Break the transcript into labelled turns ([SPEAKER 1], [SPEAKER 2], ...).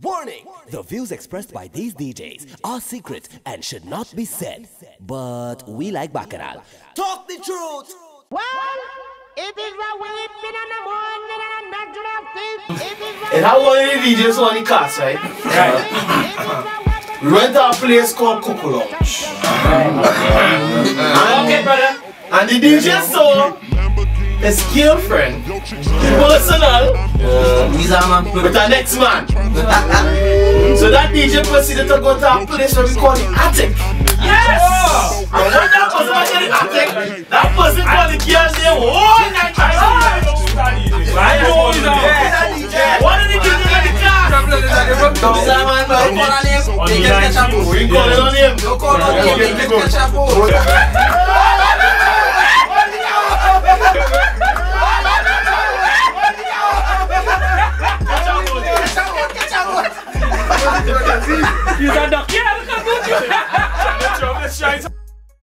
[SPEAKER 1] Warning! The views expressed by these DJs are secret and should not be said. But we like Baccarat. Talk the truth!
[SPEAKER 2] Well, it is a weeping in the morning and a natural thing. It is a
[SPEAKER 3] And how one of the DJs on the cast, right? We went to a place called Cuckoo Lounge.
[SPEAKER 4] Okay, brother.
[SPEAKER 3] And the DJ saw his girlfriend, personal,
[SPEAKER 4] He's a man.
[SPEAKER 3] with the next man. so that DJ proceeded to go to a place where we call the attic. Yes! Oh. And when that person went to the attic, that person called the girl name all night. One of the DJs in the class.
[SPEAKER 4] He's a man, bro. Call on him. They get catch up.
[SPEAKER 3] We call it on him.
[SPEAKER 4] Don't call on him.
[SPEAKER 5] Yusadok ya kabur juga